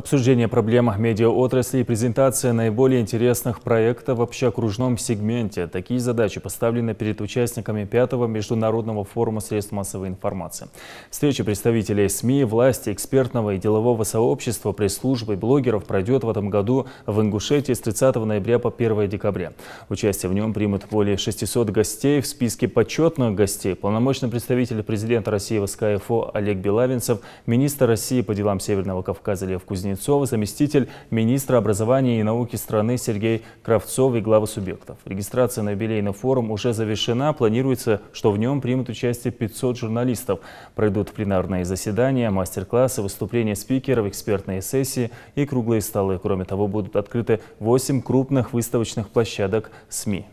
Обсуждение проблем медиаотрасли и презентация наиболее интересных проектов в общеокружном сегменте. Такие задачи поставлены перед участниками пятого международного форума средств массовой информации. Встреча представителей СМИ, власти, экспертного и делового сообщества, пресс-службы блогеров пройдет в этом году в Ингушетии с 30 ноября по 1 декабря. Участие в нем примут более 600 гостей. В списке почетных гостей полномочный представитель президента России в СКФО Олег Белавинцев, министр России по делам Северного Кавказа Лев Кузнецов, Кузнецова, заместитель министра образования и науки страны Сергей Кравцов и главы субъектов. Регистрация на юбилейный форум уже завершена. Планируется, что в нем примут участие 500 журналистов. Пройдут пленарные заседания, мастер-классы, выступления спикеров, экспертные сессии и круглые столы. Кроме того, будут открыты 8 крупных выставочных площадок СМИ.